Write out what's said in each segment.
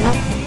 ます。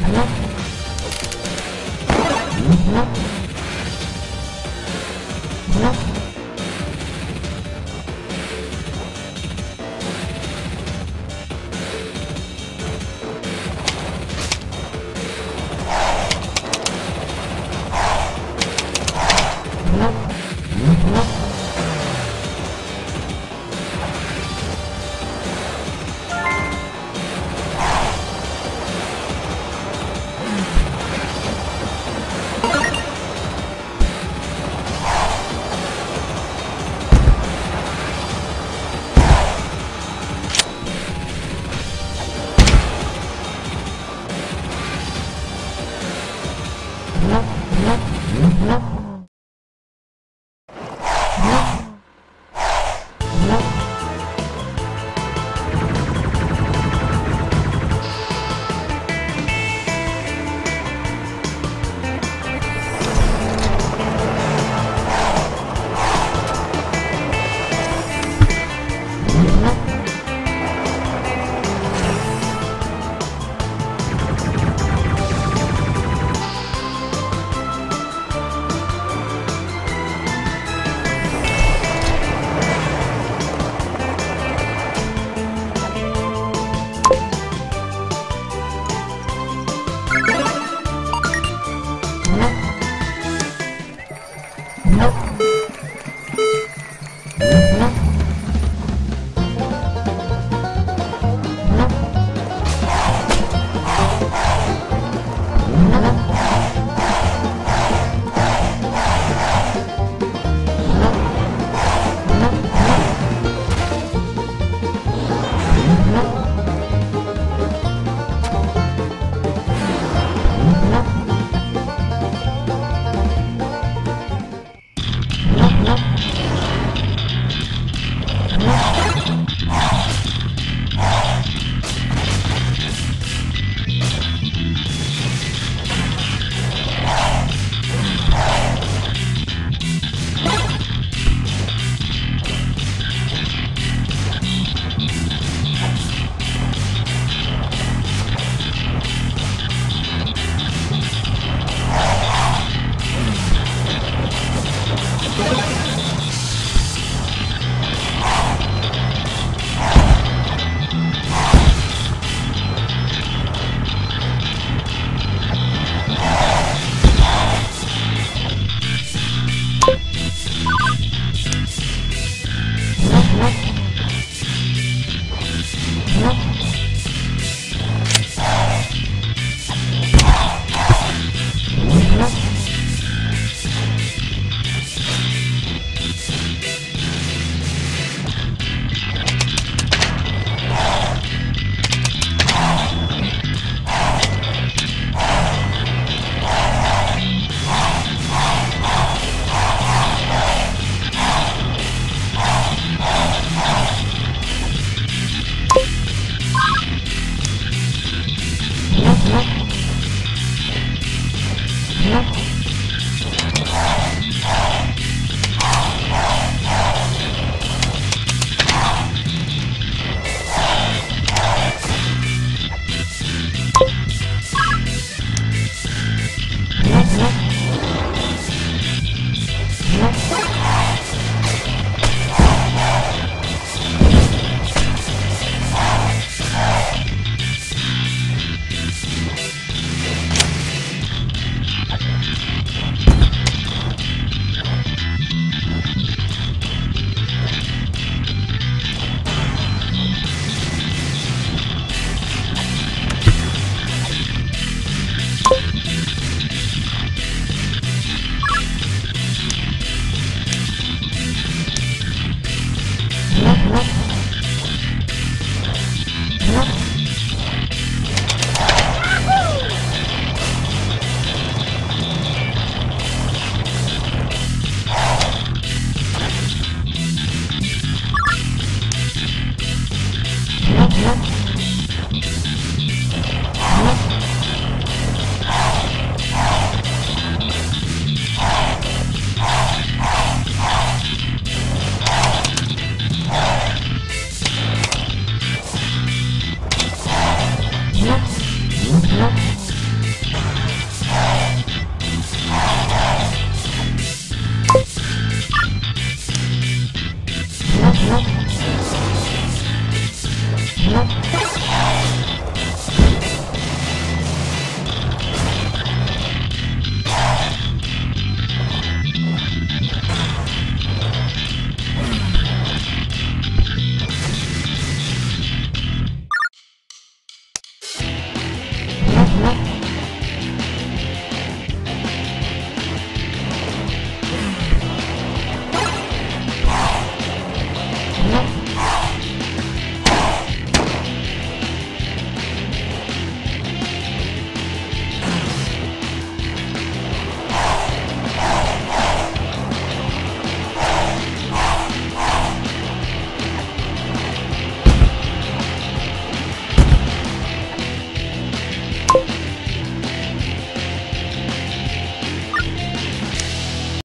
Yep.